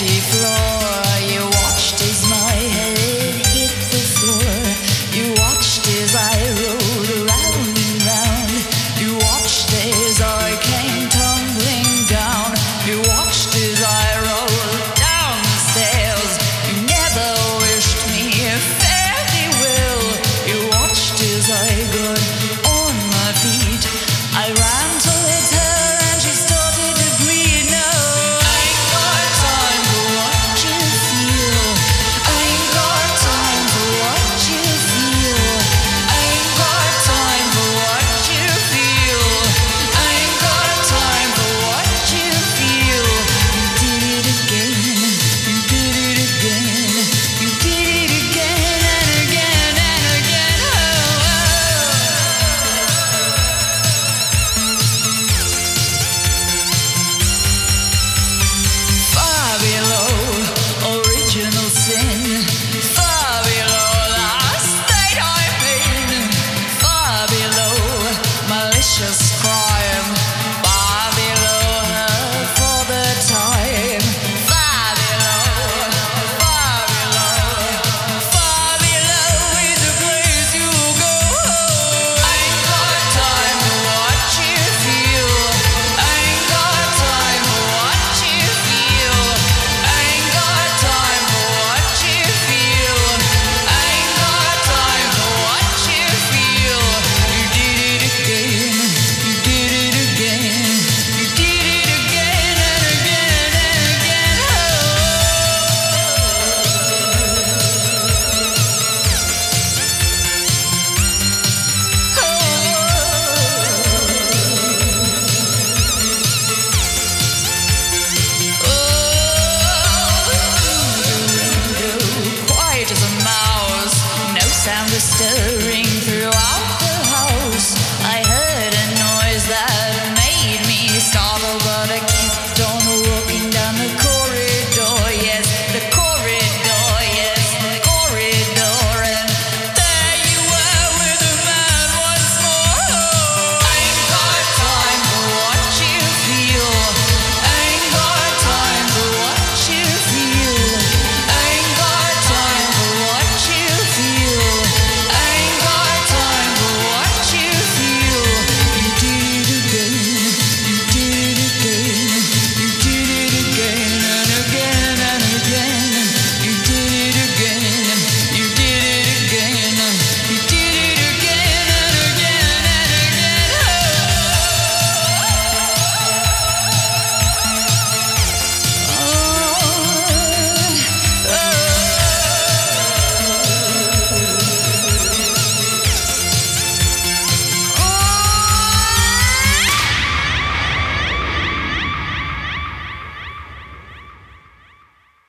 empty floor.